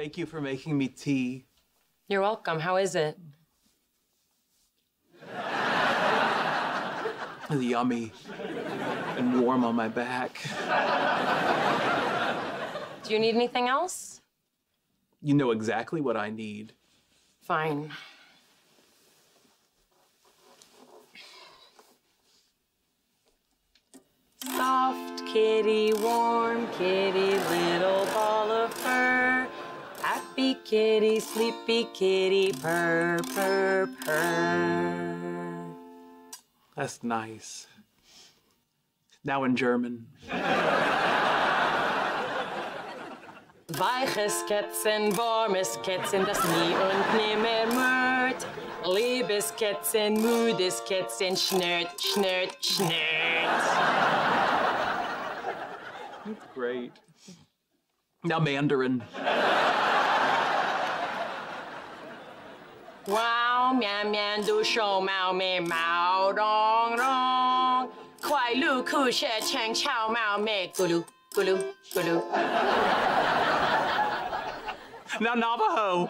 Thank you for making me tea. You're welcome. How is it? Yummy and warm on my back. Do you need anything else? You know exactly what I need. Fine. Soft kitty, warm kitty, little ball of fur. Happy kitty, sleepy kitty, purr, purr, purr. That's nice. Now in German. Weiches Kätzchen, warmes Kätzchen, das nie und nimmer mört. Liebes Kätzchen, müdes Kätzchen, schnürt, schnürt, schnürt. That's great. Now Mandarin. 哇哦，绵绵都熊猫咪，毛茸茸，快乐酷炫，强俏猫咪，咕噜咕噜咕噜。那 Navajo。